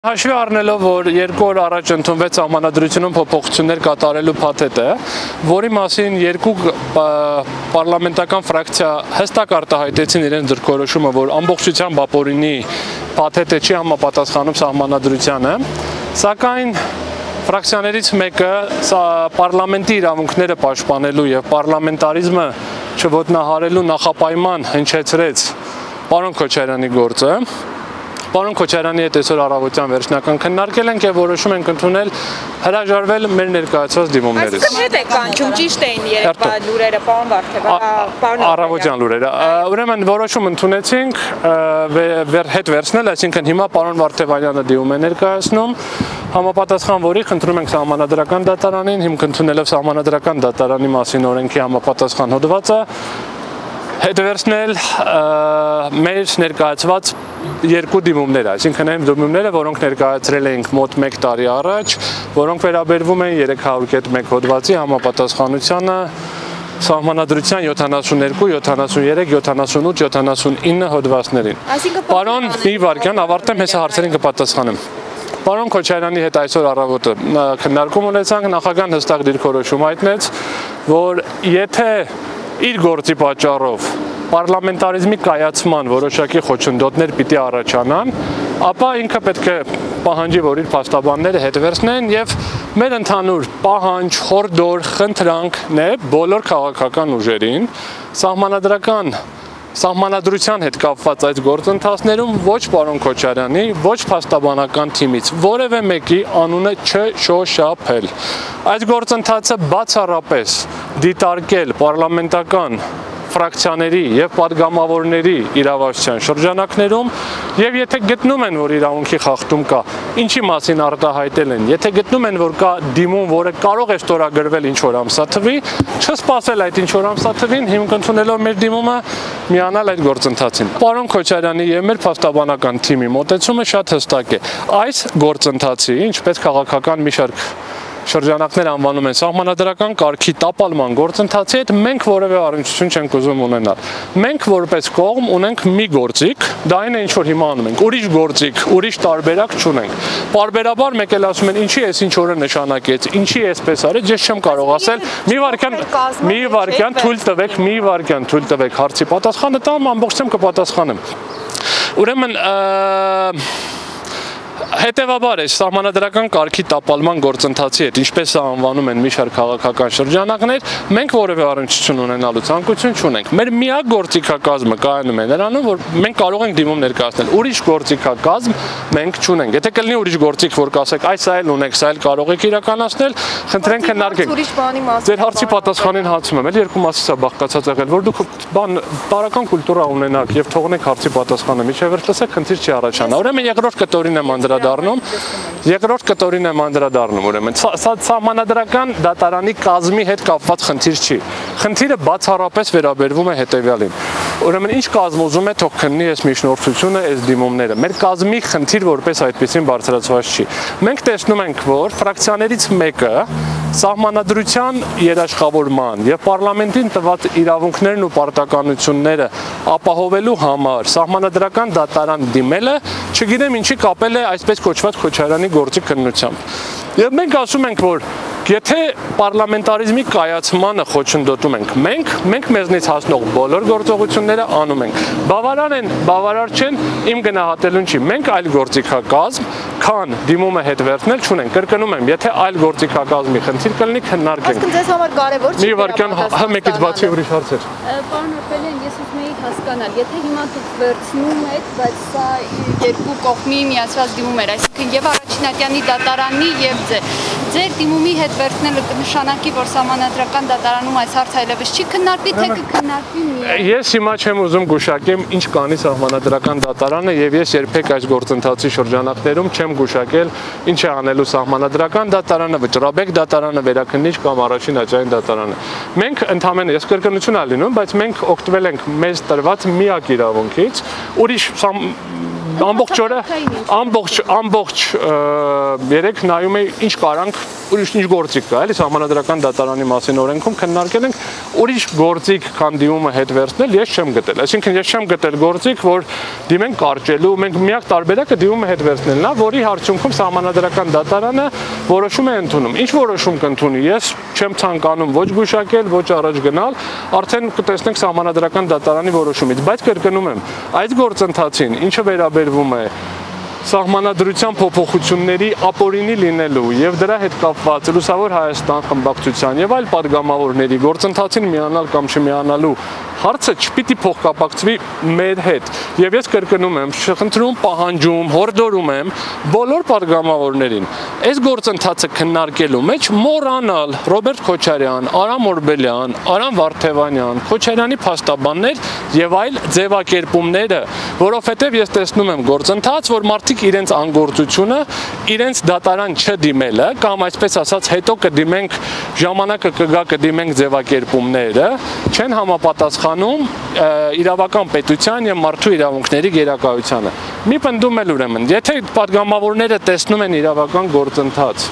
Հաշվի առնելով, որ երկու օր առաջ ընդունվեց համանadrությունում փոփոխություններ կատարելու փաթեթը, որի մասին երկու պարլամենտական ֆրակցիա հստակ արտահայտեցին իրենց դրքորոշումը, որ ամբողջությամբ ապօրինի փաթեթը չի համապատասխանում համանadrությանը, սակայն ֆրակցիաներից մեկը սա պարլամենտի իրավունքները պաշտպանելու եւ պարլամենտարիզմը չոտնահարելու նախապայման հնչեցրեց պարոն Քոչարյանի գործը Պարոն Քոչարյանի հետ այսօր առավոտյան վերջնական քննարկել ենք եւ որոշում ենք ընդունել հրաժարվել մեր ներկայացված դիմումներից։ Այսինքն հետ է կանչում ճիշտ էին երեկվա լուրերը, պարոն Վարդեվա, պարոն Առավոտյան լուրերը։ Ուրեմն որոշում ընդունեցինք հետ վերցնել, այսինքն հիմա պարոն Վարդևանյանը դիմում է ներկայացնում համապատասխան որի խնդրում ենք սահմանադրական դատարանին, հիմք ընդունելով սահմանադրական դատարանի մասին օրենքի համապատասխան հոդվածը հետվերցնել մեր ներկայացված երկու դիմումներ, այսինքն այն դիմումները, որոնք ներկայացրել էինք մոտ 1 տարի առաջ, որոնք վերաբերվում են 300.1 հոդվածի համապատասխանությանը սահմանադրության 72, 73, 78, 79 հոդվածներին։ Պարոն մի վարքյան ավարտեմ, հեսա հարցերին կպատասխանեմ։ Պարոն Քոչարյանի հետ այսօր առավոտը քննարկում ունեցանք, նախագահան հստակ դիրքորոշում հայտնեց, որ եթե իր գործի պատճառով պարլամենտարիզմի կայացման որոշակի խոչընդոտներ պիտի առաջանան, ապա ինքը պետք է պահանջի, որ իր փաստաբանները հետ վերցնեն եւ մեր ընդհանուր պահանջ, խորդոր, խնդրանքն է բոլոր քաղաքական ուժերին սահմանադրական սահմանադրության հետ կապված այդ գործընթացներում ոչ պարոն Քոչարյանի, ոչ փաստաբանական թիմից որևէ մեկի անունը չշոշափել։ Այդ գործընթացը բացառապես դիտարկել parlamentakan ֆրակցիաների եւ падգամավորների իրավարության շրջանակներում եւ եթե գտնում են որ իրավունքի խախտում կա ինչի մասին արտահայտել են եթե գտնում են որ կա դիմում որը կարող է ստորագրվել ինչ որ ամսաթվի չսպասել այդ ինչ որ ամսաթվին հիմք ընդունելով մեր դիմումը միանալ այդ գործընթացին պարոն Քոչարյանի եւ մեր փաստաբանական թիմի մոտեցումը շատ հստակ է այս գործընթացի ինչպես քաղաքական մի շարք շրջանակներ անվանում են սահմանադրական կարգի տապալման գործընթացի հետ մենք որևէ առնչություն չենք ուզում ունենալ։ Մենք որպես կողմ ունենք մի գործիք, դա այն է ինչ որ հիմա անում ենք։ Ուրիշ գործիք, ուրիշ տարբերակ չունենք։ Պարբերաբար մեկ էլ ասում են ինչի էս ինչ օրը նշանակեց, ինչի էսպես արեց, ես չեմ կարող ասել։ Մի վարքյան, մի վարքյան թույլ տվեք, մի վարքյան թույլ տվեք հարցի պատասխանը տամ, ամբողջությամբ կպատասխանեմ։ Ուրեմն Հետևաբար է սահմանադրական կարգի տապալման գործընթացի հետ, ինչպես անվանում են մի շարք քաղաքական շրջանակներ, մենք որևէ առնչություն ունենալու ցանկություն չունենք։ Մեր միակ գործիքակազմը կայանում է նրանում, որ մենք կարող ենք դիմում ներկայացնել։ Ուրիշ գործիքակազմ մենք չունենք։ Եթե կլինի ուրիշ գործիք, որ կասեք, այս այլ ունեք, սա այլ կարող եք իրականացնել, խնդրենք քննարկենք։ Ուրիշ բանի մասին։ Ձեր հարցի պատասխանին հացում եմ, էլ երկու մասից է բաղկացած եղել, որ դուք բան տարական կուլտուրա ունենաք եւ թողնեք հարցի պատասխանը։ Միջև վերջլսեք, խնդիր չի առաջանա։ Ուրեմն երկրորդ կտորին եմ անդր անդրադառնում։ Երկրորդ կտորին եմ անդրադառնում, ուրեմն սա սահմանադրական դատարանի կազմի հետ կապված խնդիր չի։ Խնդիրը բացառապես վերաբերվում է հետևյալին։ Ուրեմն ինչ կազմ ուզում է թող քննի այս միջնորդությունը, այս դիմումները։ Մեր կազմի խնդիր որպես այդպեսին բարձրացված չի։ Մենք տեսնում ենք, որ ֆրակցիաներից մեկը սահմանադրության երաշխավորման եւ պարլամենտին տված իրավունքներն ու պարտականությունները ապահովելու համար սահմանադրական դատարան դիմելը, չգիտեմ ինչի կապել է այսպես կոչված Քոչարյանի գործի քննությամբ։ Եվ մենք ասում ենք, որ Եթե պարլամենտարիզմի կայացմանը խոչընդոտում ենք մենք, մենք մեզնից հասնող բոլոր գործողությունները անում ենք։ Բավարար են, բավարար չեն, իմ գնահատելուն չի։ Մենք այլ գործիքակազմ, քան դիմումը հետ վերցնել չունենք։ Կրկնում եմ, եթե այլ գործիքակազմի խնդիր կլինի, քննարկենք։ Այսինքն ձեզ համար կարևոր չի։ Մի վարքյան հա մեկից բացի ուրիշ հարցեր։ Պարոն Ապելյան, ես ուզում եի հասկանալ, եթե հիմա դուք վերցնում եք, բայց սա երկու կողմի միացված դիմում էր, այսինքն եւ առաջնատյանի դատարանի եւ ձեր ձեր դիմումի հետ վերցնելը կնշանակի, որ համանadrական դատարանում այս հարցը այլևս չի քննարկվի, թե կքննարկվի միայն։ Ես հիմա չեմ ուզում գուշակեմ ինչ կանի համանadrական դատարանը եւ ես երբեք այս գործընթացի շրջանակներում չեմ գուշակել ինչ է անելու համանadrական դատարանը, վճռաբեկ դատարանը, վերաքննիչ կամ առաջին աճային դատարանը։ Մենք ընդհանրապես ես կրկնություն ա լինում, բայց մենք օգտվել ենք մեզ տրված միակ իրավունքից, ուրիշ ամբողջ օրը ամբողջ ամբողջ երեք նայում էի ինչ կարանք ուրիշ ինչ գործիք կա, էլի համանդրական դատարանի մասին օրենքում քննարկել ենք ուրիշ գործիք քան դիմումը հետ վերցնել, ես չեմ գտել։ Այսինքն ես չեմ գտել գործիք, որ դիմեն կարճելու, մենք միակ տարբերակը դիմումը հետ վերցնելն է, որի արդյունքում համանդրական դատարանը որոշում է ընդունում։ Ինչ որոշում կընդունի, ես չեմ ցանկանում ոչ գուշակել, ոչ առաջ գնալ, արդեն կտեսնենք համանդրական դատարանի որոշումից, բայց կրկնում եմ, այդ գործընթացին ինչը վերաբերվում է սահմանադրության փոփոխությունների ապօրինի լինելու եւ դրա հետ կապված Լուսավոր Հայաստան խմբակցության եւ այլ падգամավորների գործընթացին միանալ կամ չմիանալու հարցը չպիտի փոխկապակցվի մեր հետ։ Եվ ես կրկնում եմ, խնդրում, պահանջում, հորդորում եմ բոլոր падգամավորներին այս գործընթացը քննարկելու մեջ մոռանալ Ռոբերտ Քոչարյան, Արամ Օրբելյան, Արամ Վարդևանյան, Քոչարյանի փաստաբաններ եւ այլ ձևակերպումները, որովհետեւ ես տեսնում եմ գործընթաց, որ մարդիկ իրենց անգործությունը, իրենց դատարան չդիմելը կամ այսպես ասած հետո կդիմենք ժամանակը կգա կդիմենք ձևակերպումները, չեն համապատասխան խթանում իրավական պետության եւ մարդու իրավունքների գերակայությանը։ Մի պնդում էլ ուրեմն, եթե падգամավորները տեսնում են իրավական գործընթաց,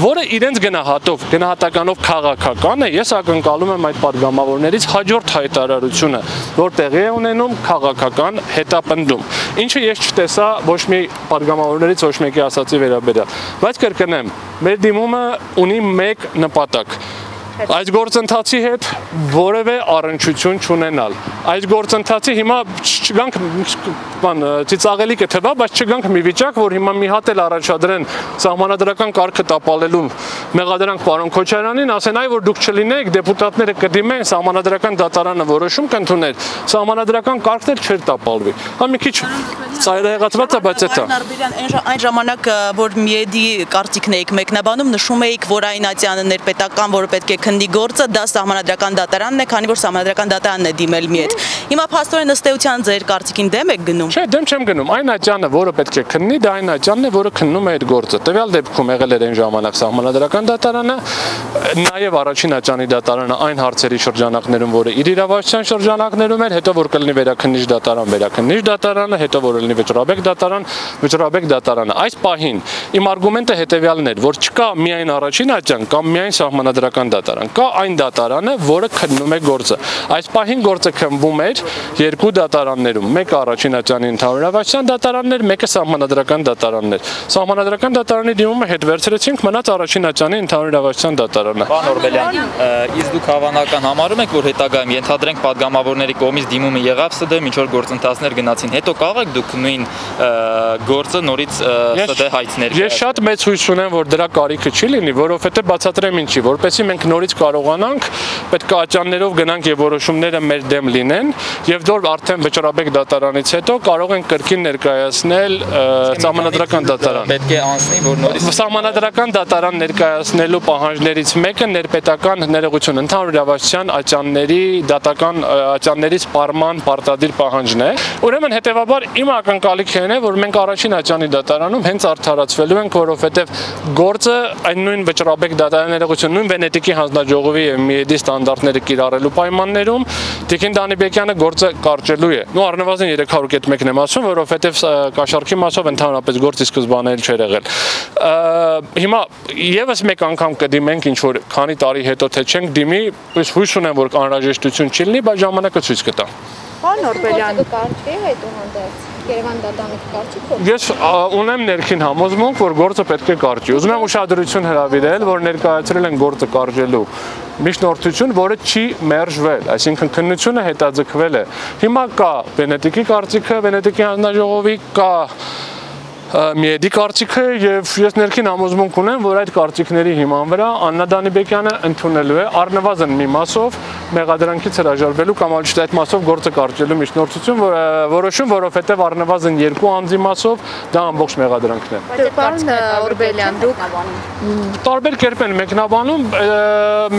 որը իրենց գնահատով, գնահատականով քաղաքական է, ես ակնկալում եմ այդ падգամավորներից հաջորդ հայտարարությունը, որ տեղի է ունենում քաղաքական հետապնդում։ Ինչը ես չտեսա ոչ մի падգամավորներից ոչ մեկի ասացի վերաբերյալ, բայց կրկնեմ, մեր դիմումը ունի մեկ նպատակ՝ այս գործընթացի հետ որևէ առնչություն չունենալ։ Այս գործընթացի հիմա չգանք բան ծիծաղելի կթվա, բայց չգանք մի վիճակ, որ հիմա մի հատ էլ առաջադրեն սահմանադրական կարգը տապալելու մեղադրանք պարոն Քոչարյանին, ասեն այ որ դուք չլինեք, դեպուտատները կդիմեն սահմանադրական դատարանը որոշում կընդուներ, սահմանադրական կարգն էլ չէր տապալվի։ Հա մի քիչ ծայրահեղացված է, բայց Նարբերյան այն ժամանակ, որ Միեդի կարծիքն էիք մեկնաբանում, նշում էիք, որ Այնատյանը ներպետական, որը պետք է քննի գործը, դա սահմանադրական դատարանն է, քանի որ սահմանադրական դատարանն է դիմել մի հետ։ Հիմա փաստորեն ըստ էության ձեր կարծիքին դեմ եք գնում։ Չէ, դեմ չեմ գնում։ Այն աճանը, որը պետք է քննի, դա այն աճանն է, որը քննում է այդ գործը։ Տվյալ դեպքում եղել էր այն ժամանակ սահմանադրական դատարանը, նաև առաջին աճանի դատարանը այն հարցերի շրջանակներում, որը իր իրավասության շրջանակներում էր, հետո որ կլինի վերաքննիչ դատարան, վերաքննիչ դատարանը, հետո որ լինի վճռաբեկ դատարան, վճռաբեկ դատարանը։ Այս պահին իմ արգումենտը հետեւյալն էր, որ չկա միայն առաջին աճան կամ միայն սահմանադրական դատարան դատարան, կա այն դատարանը, որը քննում է գործը։ Այս պահին գործը քննվում էր երկու դատարաններում, մեկը Արաչինաճանի ընդհանրավարչության դատարանն էր, մեկը սահմանադրական դատարանն էր։ Սահմանադրական դատարանի դիմումը հետ վերցրեցինք, մնաց Արաչինաճանի ընդհանրավարչության դատարանը։ Պարոն Օրբելյան, իսկ դուք հավանական համարում եք, որ հետագայում ենթադրենք падգամավորների կողմից դիմումը եղավ ՍԴ-ում, ինչ որ գործընթացներ գնացին, հետո կարող եք դուք նույն գործը նորից ՍԴ հայցներ։ Ես շատ մեծ հույս ունեմ, որ դրա կարիքը չի լինի, որովհետև բացատրեմ ինչի, որովհետև մենք նոր նորից կարողանանք պետք է աճաններով գնանք եւ որոշումները մեր դեմ լինեն եւ դոր արդեն վճռաբեկ դատարանից հետո կարող են կրկին ներկայացնել համանդրական դատարան։ Պետք է անցնի, որ նորից համանդրական դատարան ներկայացնելու պահանջներից մեկը ներպետական ներողություն ընդհանուր իրավասության աճանների դատական աճանների սպառման պարտադիր պահանջն է։ Ուրեմն հետեւաբար իմ ակնկալիքն է, որ մենք առաջին աճանի դատարանում հենց արդարացվելու ենք, որովհետեւ գործը այն նույն վճռաբեկ դատարան ներողություն նույն Վենետիկի հանձնաժողովի եւ ՄԻԵԴ-ի ստանդարտները կիրառելու պայմաններում Տիկին Դանիբեկյանը գործը կարճելու է։ Ну առնվազն 300 կետ մեկն եմ ասում, որովհետեւ կաշառքի մասով ընդհանրապես գործի սկզբանե չէր եղել։ Հիմա եւս մեկ անգամ կդիմենք ինչ որ քանի տարի հետո թե չենք դիմի, ես հույս ունեմ որ անհրաժեշտություն չի լինի, բայց ժամանակը ցույց կտա։ Պարոն Օրբելյան, կարճի հետո Երևան դատանը կարճի փոքր։ Ես ունեմ ներքին համոզմունք, որ գործը պետք է կարճի։ Ուզում եմ ուշադրություն հրավիրել, որ ներկայացրել են գործը կարճելու միջնորդություն, որը չի մերժվել, այսինքն քննությունը հետաձգվել է։ Հիմա կա Վենետիկի կարծիքը, Վենետիկի հանձնաժողովի կա Միեդի կարծիքը եւ ես ներքին համոզմունք ունեմ, որ այդ կարծիքների հիման վրա Աննա Դանիբեկյանը ընդունելու է առնվազն մի մասով մեղադրանքից հրաժարվելու կամ ոչ թե այդ մասով գործը կարճելու միջնորդություն, որոշում, որովհետեւ առնվազն երկու անձի մասով դա ամբողջ մեղադրանքն է։ Բայց պարոն Օրբելյան, դուք տարբեր կերպ են մեկնաբանում,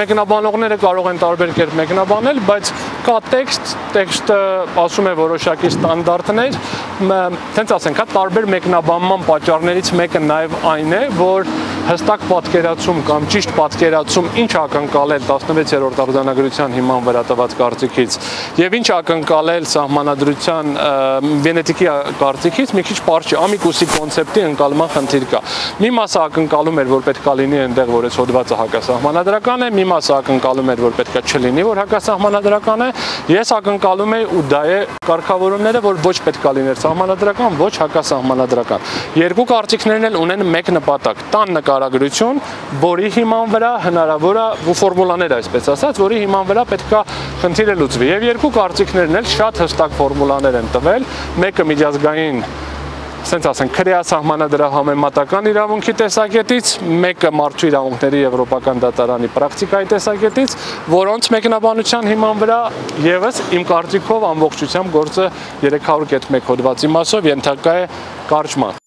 մեկնաբանողները կարող են տարբեր կերպ մեկնաբանել, բայց կա տեքստ, տեքստը ասում է որոշակի ստանդարտներ, հենց ասենք, հա տարբեր մեկնաբան սպանման պատճառներից մեկը նաև այն է, որ հստակ պատկերացում կամ ճիշտ պատկերացում ինչ ակնկալել 16-րդ արձանագրության հիման վրա տված կարծիքից եւ ինչ ակնկալել սահմանադրության Վենետիկի կարծիքից մի քիչ չէ ամիկուսի կոնցեպտի ընկալման խնդիր կա մի մասը ակնկալում էր որ պետքա լինի այնտեղ որ այս հոդվածը հակասահմանադրական է մի մասը ակնկալում էր որ պետքա չլինի որ հակասահմանադրական է ես ակնկալում եի ու դա է կարգավորումները որ ոչ պետքա լիներ սահմանադրական ոչ հակասահմանադրական երկու կարծիքներն էլ ունեն մեկ նպատակ տան նկարագրություն որի հիման վրա հնարավոր է ու ֆորմուլաներ այսպես ասած որի հիման վրա պետքա խնդիրը լուծվի եւ երկու կարծիքներն էլ շատ հստակ ֆորմուլաներ են տվել մեկը միջազգային ասենց ասենք քրեասահմանադրահ համեմատական իրավունքի տեսակետից, մեկը մարդու իրավունքների եվրոպական դատարանի պրակտիկայի տեսակետից, որոնց մեկնաբանության հիման վրա եւս իմ կարծիքով ամբողջությամբ գործը 300.1 հոդվածի մասով ենթակա է կարճման։